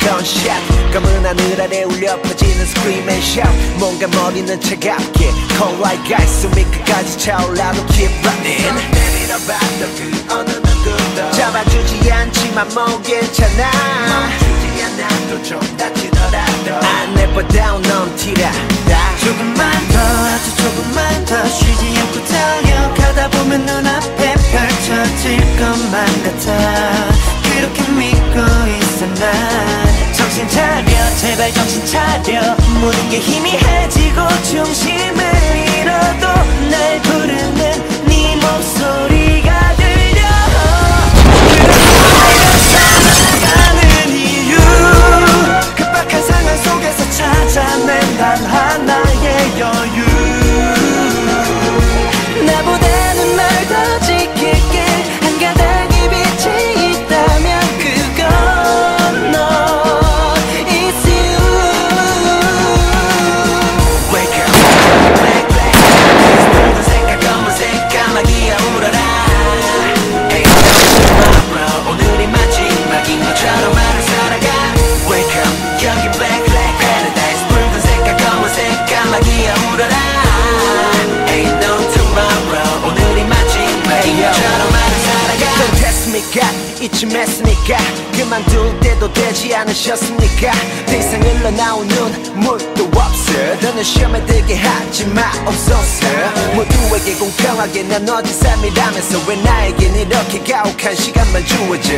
gunshot 검은 하늘 아래 울려 퍼지는 scream and shout. 뭔가 머리는 차갑게. Cold like ice. 숨이 끝까지 차올라도 keep running. 내밀어봐도 그 어느 누구도 잡아주지 않지만 뭐 괜찮아. 멈추지 않아도 좀 다치더라도. I never down 넌 티라다. 조금만 더 아주 조금만 더 쉬지 제발 정신 차려. 모든 게 희미해지고 중심을 잃어도 날 부르는 네 목소리가 들려. 살아가는 이유. 급박한 상황 속에서 찾아낸 단 하나의 여유 Don't test me God 이쯤 했으니까? 그만둘 때도 되지 않으셨습니까? 더 이상 흘러나온 눈물도 없어. 너는 시험에 들게 하지 마옵소서 모두에게 공평하게 나눠진 삶이라면서 왜 나에겐 이렇게 가혹한 시간만 주어져?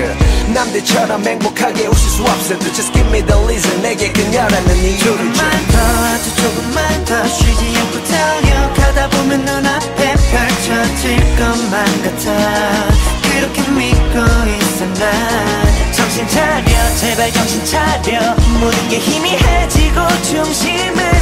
남들처럼 행복하게 웃을 수 없어도 Just give me the reason. 내게 그녀라는 이유를 줘. 조금만 더 조금만 더 쉬지 않고 달려가다 정신 차려 제발 정신 차려. 모든 게 희미해지고 중심을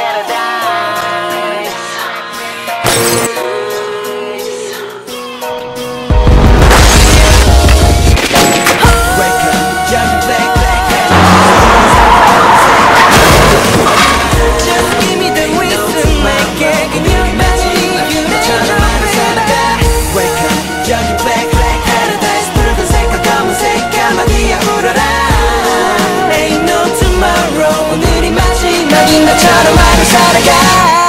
것처럼 하루 살아가